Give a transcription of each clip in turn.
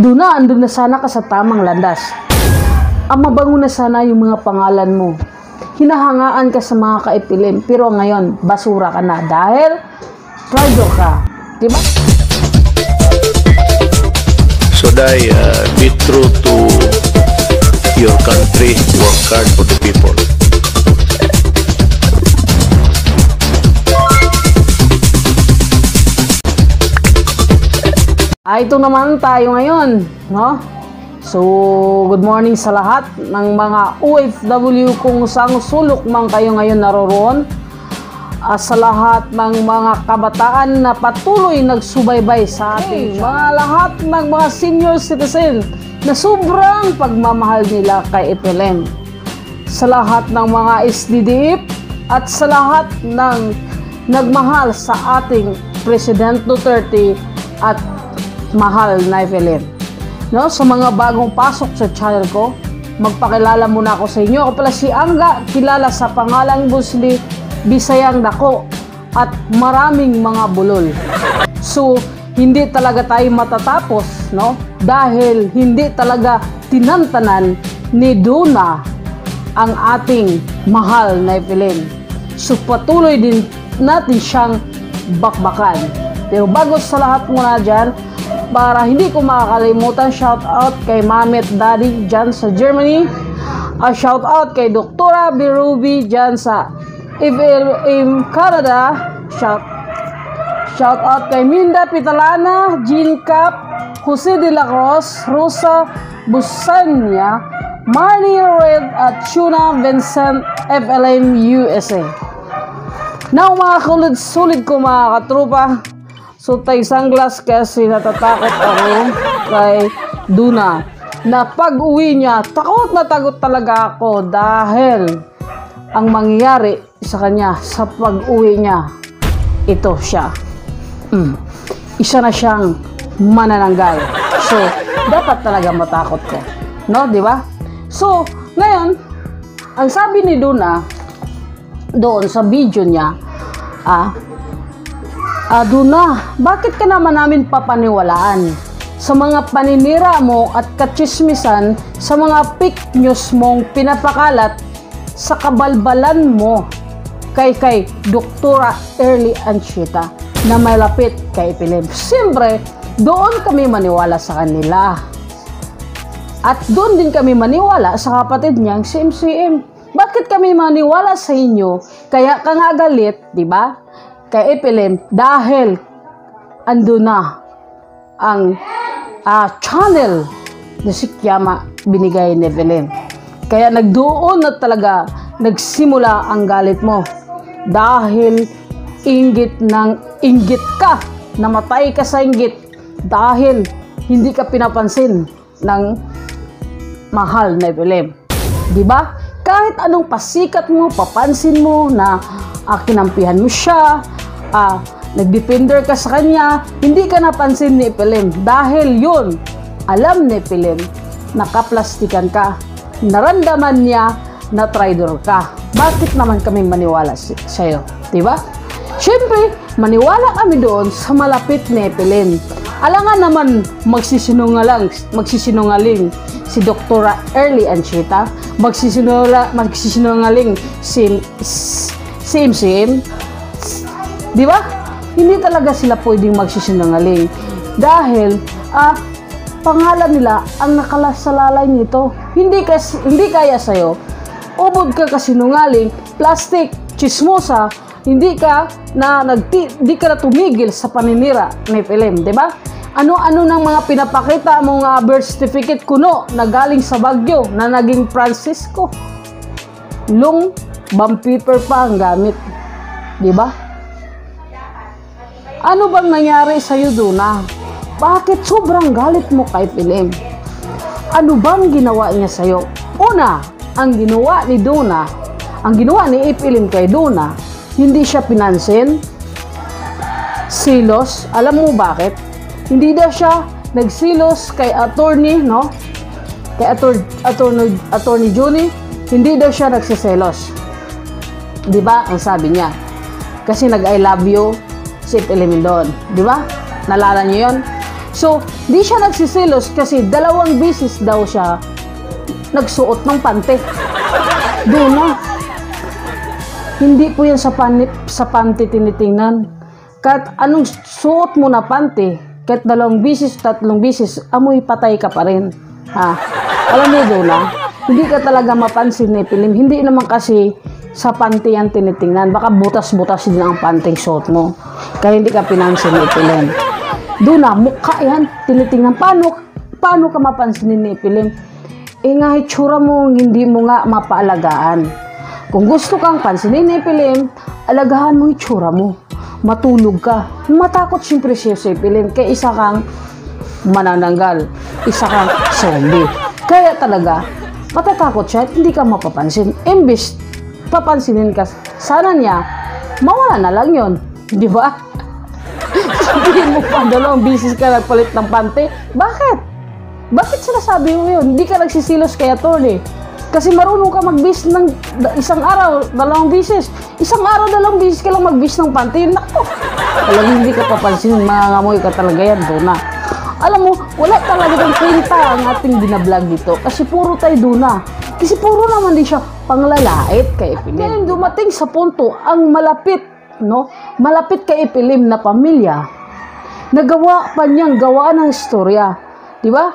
Doon na, andun na sana ka sa tamang landas. Ang mabango na sana yung mga pangalan mo. Hinahangaan ka sa mga kaipilim, pero ngayon, basura ka na dahil traitor ka. Diba? So Day, uh, be true to your country, work hard for the people. Ah, ito naman tayo ngayon, no? So, good morning sa lahat ng mga OFW kung saan sulok man kayo ngayon naroroon. Ah, sa lahat ng mga kabataan na patuloy nagsubaybay sa ating mga lahat ng mga senior citizen na sobrang pagmamahal nila kay FLM. Sa lahat ng mga SDDF at sa lahat ng nagmahal sa ating President Duterte at mahal na FLM. No, sa mga bagong pasok sa channel ko, magpakilala muna ako sa inyo. Ako pala si Angga, kilala sa pangalang Busli, Bisayang Dako, at maraming mga bulol. So, hindi talaga tayo matatapos, no? Dahil hindi talaga tinantanan ni Duna ang ating mahal na FLM. So, patuloy din natin siyang bakbakan. Pero bago sa lahat muna dyan, para hindi ko makakalimutan, shout out kay Mamet Daddy dyan sa Germany. A shout out kay Doktora Birubi dyan sa FLM Canada. Shout Shout out kay Minda Pitalana, Jean Cap, Jose de la Cruz, Rosa Busanya, Marnie Red at Tuna Vincent FLM USA. Now mga kulid-sulid ko mga katropa, So tay sunglass kasi natatakot ako kay Duna. Na pag uwi niya, takot na takot talaga ako dahil ang mangyayari sa kanya sa pag uwi niya, ito siya. Mm. Isa na siyang manananggal. So, dapat talaga matakot ka. No, di ba? So, ngayon, ang sabi ni Duna doon sa video niya, ah, Aduna, bakit ka naman namin papaniwalaan? Sa mga paninira mo at katsismisan sa mga fake news mong pinapakalat sa kabalbalan mo kay kay Doktora Early Anchita na malapit kay Philip. Siyempre, doon kami maniwala sa kanila. At doon din kami maniwala sa kapatid niyang si MCM. Bakit kami maniwala sa inyo? Kaya ka nga galit, di ba? Kay Epilim dahil ando na ang uh, channel na si Kiyama binigay ni Evelyn. Kaya nagdoon na talaga nagsimula ang galit mo dahil inggit ng inggit ka namatay ka sa inggit dahil hindi ka pinapansin ng mahal na Evelyn. Di ba? Kahit anong pasikat mo, papansin mo na uh, kinampihan mo siya, ah, nagdepender ka sa kanya, hindi ka napansin ni Epelim. Dahil yun, alam ni Epelim, nakaplastikan ka. Narandaman niya na traitor ka. Bakit naman kami maniwala sa iyo? Diba? Siyempre, maniwala kami doon sa malapit ni Epelim. Alangan naman magsisinungaling, magsisinungaling si Doktora Early Anchita, magsisinungaling, magsisinungaling si, si MCM, Di ba? Hindi talaga sila pwedeng magsisinungaling. Dahil, ah, pangalan nila ang nakasalalay nito. Hindi, kas, hindi kaya sa'yo. Ubod ka kasinungaling, plastic, chismosa, hindi ka na nagti, hindi ka na tumigil sa paninira ni film, di ba? Ano-ano ng mga pinapakita mong uh, birth certificate kuno na galing sa Bagyo na naging Francisco. Long bump paper pa ang gamit. Di ba? Ano bang nangyari sa iyo, Duna? Bakit sobrang galit mo kay Pilim? Ano bang ginawa niya sa iyo? Una, ang ginawa ni Duna, ang ginawa ni Ipilim kay Duna, hindi siya pinansin, silos. Alam mo bakit? Hindi daw siya nagsilos kay attorney, no? Kay attorney, attorney, attorney Juni, hindi daw siya nagsiselos. 'Di ba? Ang sabi niya. Kasi nag I love you si Pilimindon. Di ba? Nalala niyo yon? So, di siya nagsisilos kasi dalawang bisis daw siya nagsuot ng pante. Doon na. Hindi po yan sa, panip, sa panty tinitingnan. Kahit anong suot mo na panty, kahit dalawang bisis, tatlong bisis, amoy patay ka pa rin. Ha? Alam niyo doon na, hindi ka talaga mapansin ni Pilim. Hindi naman kasi sa panty yan tinitingnan. Baka butas-butas din ang panting suot mo. Kaya hindi ka pinansin ni Pilim. Doon na, mukha yan, tinitingnan. Paano, paano ka mapansinin ni Pilim? Eh nga, itsura mo, hindi mo nga mapaalagaan. Kung gusto kang pansinin ni Pilim, alagahan mo itsura mo. Matulog ka. Matakot siyempre siya si Pilim. Kaya isa kang manananggal. Isa kang zombie. Kaya talaga, matatakot siya at hindi ka mapapansin. Imbis, papansinin ka. Sana niya, mawala na lang yon Di ba? Sabihin mo pa, dalawang bisis ka nagpalit ng pante. Bakit? Bakit sinasabi mo yun? Hindi ka nagsisilos kay attorney. Kasi marunong ka mag-bis ng isang araw, dalawang bisis. Isang araw, dalawang bisis ka lang mag-bis ng panty. Nako! Talagang hindi ka papansinin, mangangamoy ka talaga yan, Dona. Alam mo, wala talaga ng kwenta ang ating binablog dito. Kasi puro tayo Dona. Kasi puro naman din siya panglalait kay Epilim. Ngayon dumating sa punto ang malapit, no? Malapit kay Epilim na pamilya. Nagawa pa niyang gawaan ng istorya. Di ba?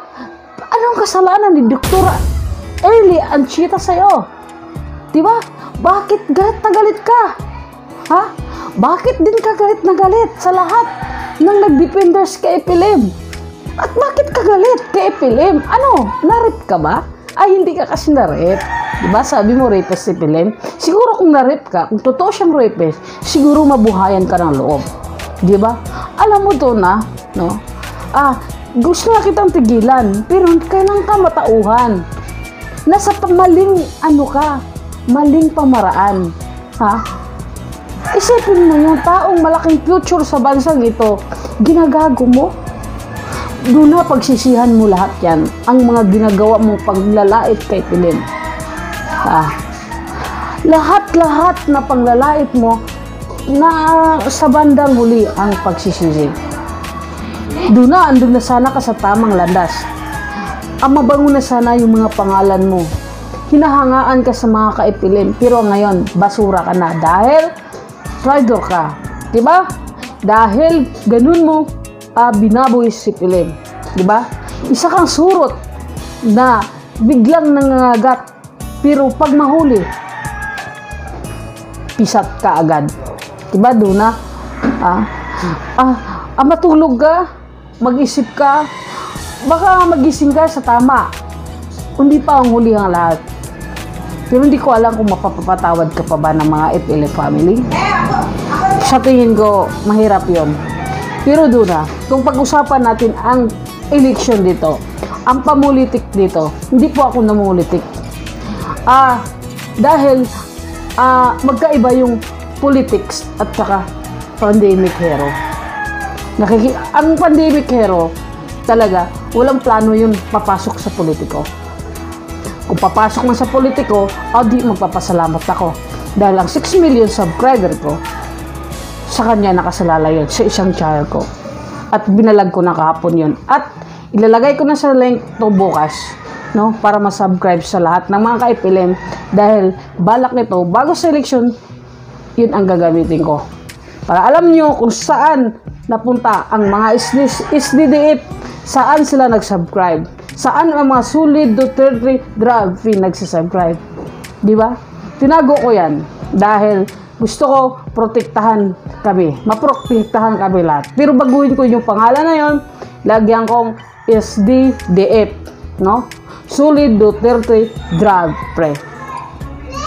Anong kasalanan ni Doktora Early Anchita sa'yo? Di ba? Bakit galit na galit ka? Ha? Bakit din ka galit na galit sa lahat ng nag-defenders kay Epilim? At bakit ka galit kay Epilim? Ano? Narip ka ba? Ay, hindi ka kasi narip. Diba? Sabi mo rapist si Epilim. Siguro kung narip ka, kung totoo siyang rapist, siguro mabuhayan ka ng loob. Di ba? Alam mo to na, no? Ah, gusto na kitang tigilan, pero kailangan ka matauhan. Nasa pamaling, ano ka, maling pamaraan. Ha? Isipin mo yung taong malaking future sa bansang ito, ginagago mo? Doon na pagsisihan mo lahat yan, ang mga ginagawa mong paglalait kay Pilim. Ah, lahat-lahat na panglalait mo na sa bandang huli ang pagsisisi. Doon na, andun na sana ka sa tamang landas. Ang mabango na sana yung mga pangalan mo. Hinahangaan ka sa mga kaipilim, pero ngayon, basura ka na dahil traitor ka. Diba? Dahil ganun mo, uh, binaboy si Pilim. Diba? Isa kang surot na biglang nangangagat, pero pag mahuli, pisat ka agad. Diba, Duna? Ah, ah, ah, matulog ka, mag-isip ka, baka magising ka sa tama. Hindi pa ang huli ang lahat. Pero hindi ko alam kung mapapatawad ka pa ba ng mga FLA family. Sa tingin ko, mahirap yon. Pero Duna, kung pag-usapan natin ang election dito, ang pamulitik dito, hindi po ako namulitik. Ah, dahil ah, magkaiba yung politics at saka pandemic hero. Nakiki ang pandemic hero, talaga, walang plano yun papasok sa politiko. Kung papasok man sa politiko, o di magpapasalamat ako. Dahil ang 6 million subscriber ko, sa kanya nakasalala yun, sa isang ko. At binalag ko na kahapon yun. At ilalagay ko na sa link to bukas, no? Para ma-subscribe sa lahat ng mga kaipilim. Dahil balak nito, bago sa election, yun ang gagamitin ko. Para alam nyo kung saan napunta ang mga SDDF, saan sila nag-subscribe. Saan ang mga solid Duterte drug free nagsisubscribe. Di ba? Tinago ko yan dahil gusto ko protektahan kami. Maprotektahan kami lahat. Pero baguhin ko yung pangalan na yon, lagyan kong SDDF, no? Solid Duterte Drug Free.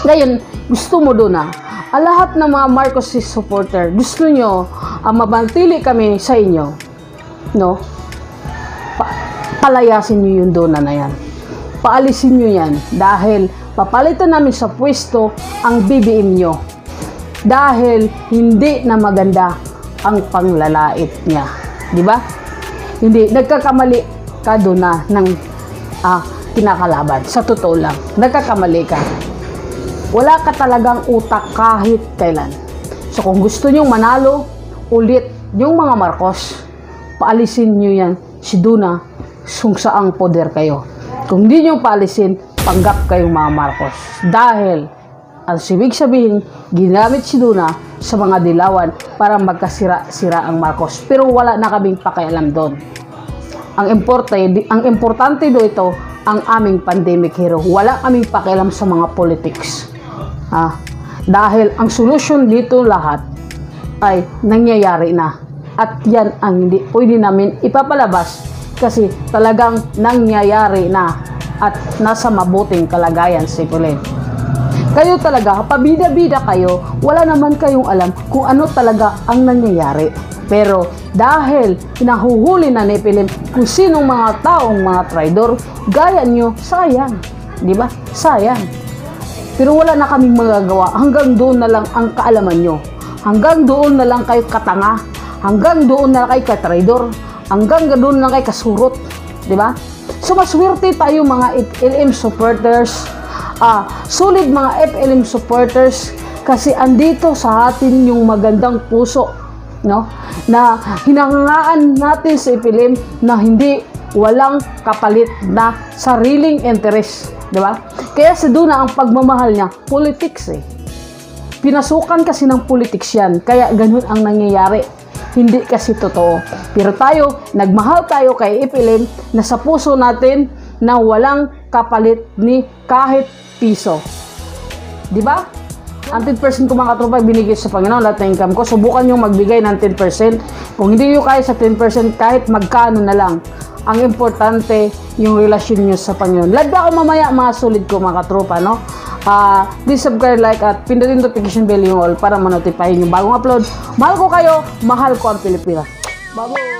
Ngayon, gusto mo doon na ang lahat ng mga Marcos supporter, gusto nyo ang mabantili kami sa inyo, no? Pa- palayasin nyo yung dona na yan. Paalisin nyo yan dahil papalitan namin sa pwesto ang BBM nyo. Dahil hindi na maganda ang panglalait niya. Di ba? Hindi. Nagkakamali ka doon na ng ah, kinakalaban. Sa totoo lang. Nagkakamali ka. Wala ka talagang utak kahit kailan. So kung gusto nyong manalo, ulit yung mga Marcos, paalisin nyo yan si Duna kung saang poder kayo. Kung di nyo paalisin, panggap kayong mga Marcos. Dahil, ang sibig sabihin, ginamit si Duna sa mga dilawan para magkasira-sira ang Marcos. Pero wala na kaming pakialam doon. Ang importante, ang importante do ito, ang aming pandemic hero. Wala kaming pakialam sa mga politics. Ah, dahil ang solusyon dito lahat ay nangyayari na. At yan ang hindi pwede namin ipapalabas kasi talagang nangyayari na at nasa mabuting kalagayan si Pulen. Kayo talaga, pabida-bida kayo, wala naman kayong alam kung ano talaga ang nangyayari. Pero dahil nahuhuli na ni Pilim kung sinong mga taong mga traidor, gaya nyo, sayang. Di ba? Sayang. Pero wala na kaming magagawa. Hanggang doon na lang ang kaalaman nyo. Hanggang doon na lang kayo katanga. Hanggang doon na lang kayo katraidor. Hanggang doon na lang kayo kasurot. Di ba? So maswerte tayo mga FLM supporters. Ah, solid mga FLM supporters kasi andito sa atin yung magandang puso no na hinangaan natin sa FLM na hindi walang kapalit na sariling interest, di ba? Kaya sa Duna ang pagmamahal niya, politics eh. Pinasukan kasi ng politics yan, kaya ganun ang nangyayari. Hindi kasi totoo. Pero tayo, nagmahal tayo kay Ipilim na sa puso natin na walang kapalit ni kahit piso. Di ba? Ang 10% ko mga katropa binigay sa Panginoon lahat ng income ko. Subukan nyo magbigay ng 10%. Kung hindi nyo kaya sa 10%, kahit magkano na lang. Ang importante, yung relasyon nyo sa Panginoon. Lad ako mamaya mga solid ko mga katropa, no? Ah, please subscribe, like, at pindutin notification bell yung all para ma-notify yung bagong upload. Mahal ko kayo, mahal ko ang Pilipinas. Bago!